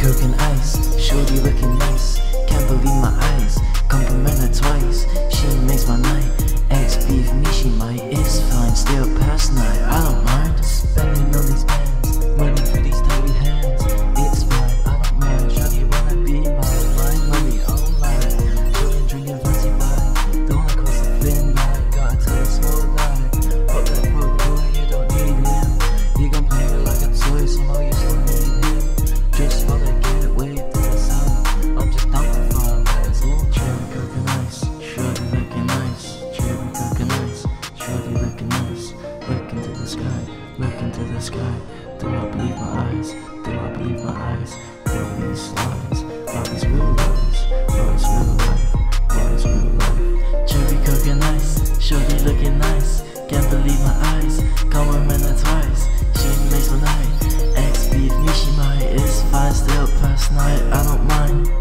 Cooking and ice. Shorty looking the sky. Do I believe my eyes? Do I believe my eyes? Are these lies, Are these real lies, Are these real life, Are these real life. Cherry cooking nice, shorty looking nice. Can't believe my eyes, come on man twice. She makes me lie. X beat Mishimai It's fine still past night, I don't mind.